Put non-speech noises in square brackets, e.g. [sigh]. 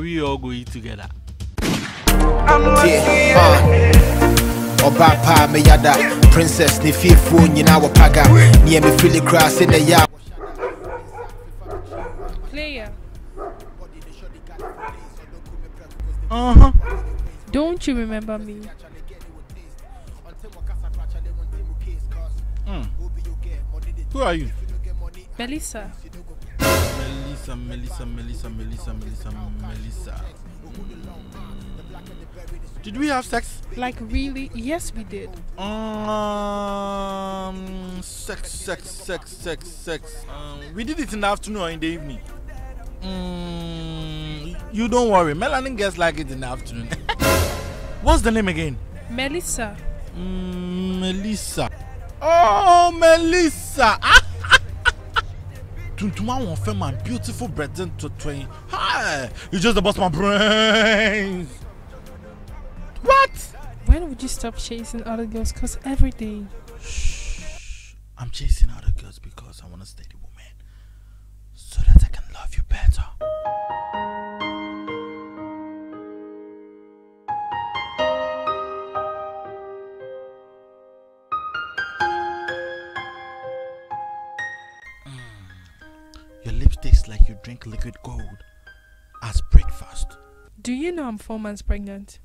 we all go eat together. Yeah, uh. Ọba pa me yada Princess ne fiefoɔ nyinaa wɔ paga Neɛ me fili koraa se ne ya Player, Uh huh. don't you remember me? Who are you? Melissa. Melissa, Melissa, Melissa, Melissa, Melissa, Melissa. Did we have sex? Like, really? Yes, we did. Um, sex, sex, sex, sex, sex. Um, we did it in the afternoon or in the evening. Mm, you don't worry. Melanin gets like it in the afternoon. [laughs] What's the name again? Melissa. Mm, Melissa. Oh, Melissa. Tuntuma won't film my beautiful present to twain. Hi, you just bust my brains. What? When would you stop chasing other girls? Because every day. Shh. I'm chasing other girls because I want to stay the woman Your lips taste like you drink liquid gold as breakfast. Do you know I'm four months pregnant?